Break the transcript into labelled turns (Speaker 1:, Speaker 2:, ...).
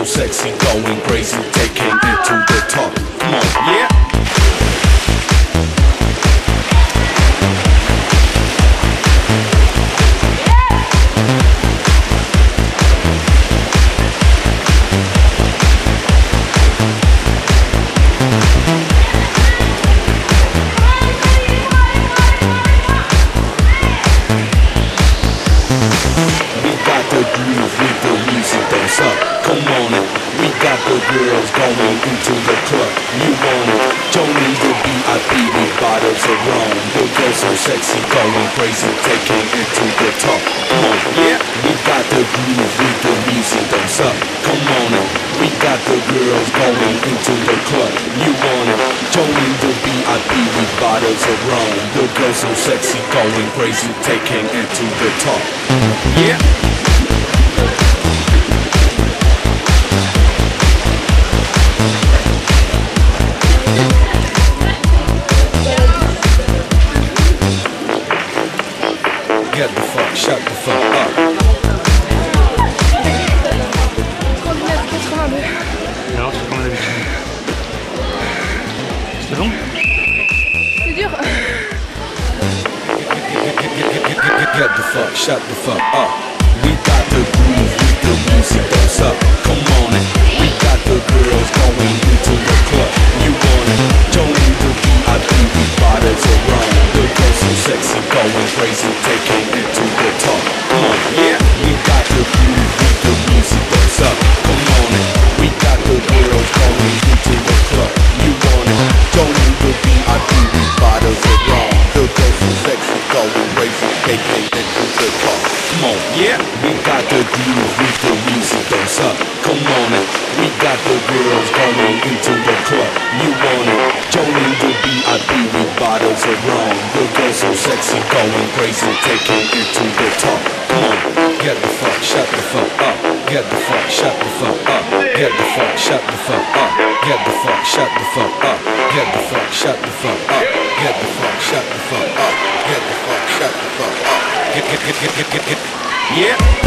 Speaker 1: sexy, going crazy, taking it to the going into the club. You want it? Joining the VIP with bottles of rum. The girls so sexy, going crazy, taking it to the top. Come on, yeah. We got the groove with the music that's up. Come on. We got the girls going into the club. You want it? Joining the VIP with bottles of rum. The girls so sexy, going crazy, taking it to the top. Yeah. Get the fuck, shut the fuck up.
Speaker 2: C'est long
Speaker 3: C'est dur.
Speaker 1: Get the fuck, shut the fuck up. We got the groove with the music that's up. Come on it. We got the girls going into the club. You want it? Joining the VIP with bottles rum. The girls so sexy, going crazy, with the music that's up. Come on it. We got the girls going into the club. You want it? Joining the VIP with bottles of rum. The girls so sexy, going crazy, taking it to the top. Come on, get the fuck, shut the fuck up. Get the fuck, shut the fuck up. Get the fuck, shut the fuck up. Get the fuck, shut the fuck up. Get the fuck, shut the fuck up. Get the fuck, shut the fuck up. Get the fuck, shut the fuck up. Get, get, get, get, get, get, get. Yeah.